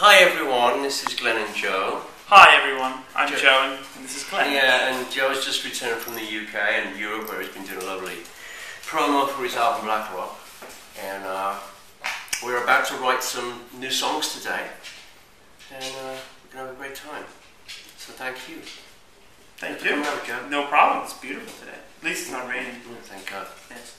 Hi everyone, this is Glenn and Joe. Hi everyone, I'm Joe. Joe and this is Glenn. Yeah, and Joe's just returned from the UK and Europe where he's been doing a lovely promo for his album Black Rock. And uh, we're about to write some new songs today. And uh, we're going to have a great time. So thank you. Thank you. No problem, it's beautiful today. At least it's not raining. Thank God. Yes.